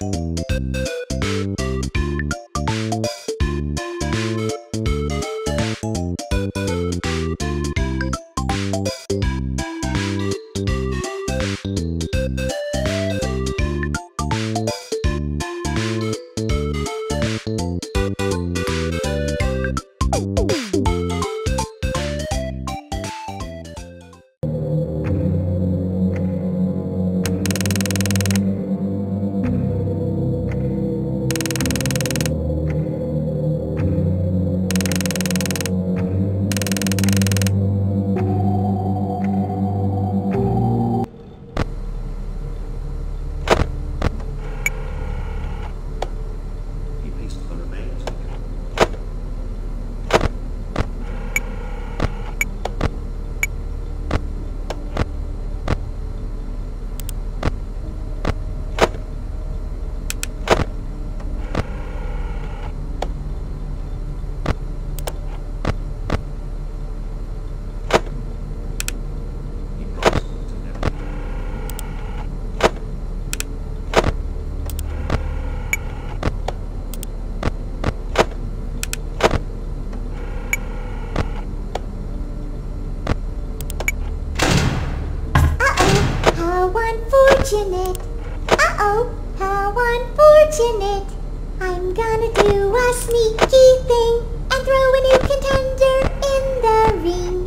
Música unfortunate. Uh-oh, how unfortunate. I'm gonna do a sneaky thing and throw a new contender in the ring.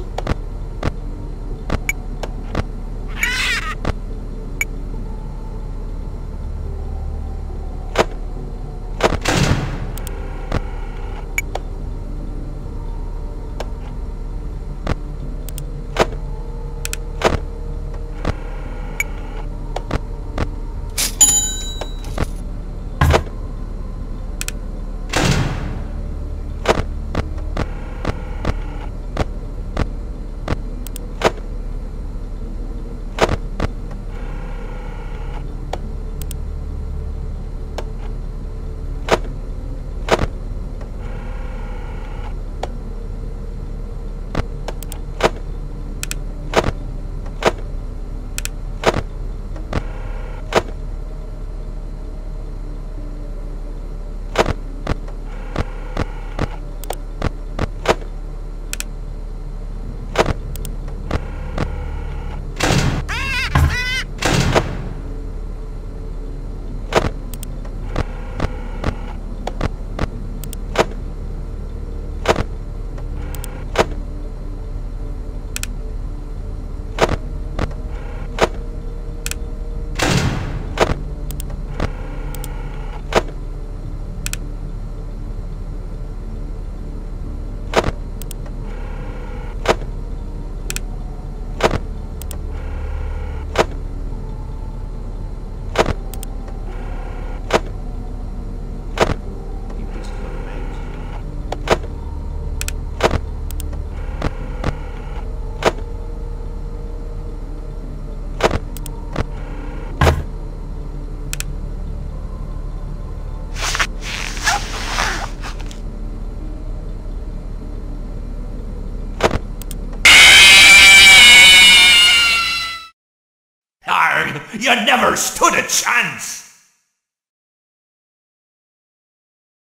You never stood a chance!